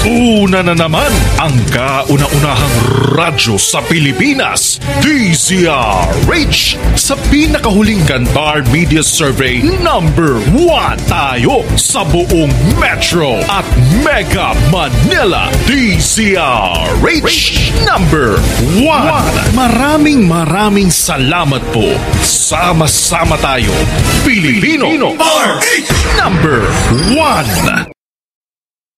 Una na naman ang kauna-unahang radyo sa Pilipinas, DZRH, sa pinakahuling Kantar Media Survey number 1 tayo sa buong Metro at Mega Manila, DZRH number 1. Maraming maraming salamat po. Sama-sama tayo, Pilipino, number 1.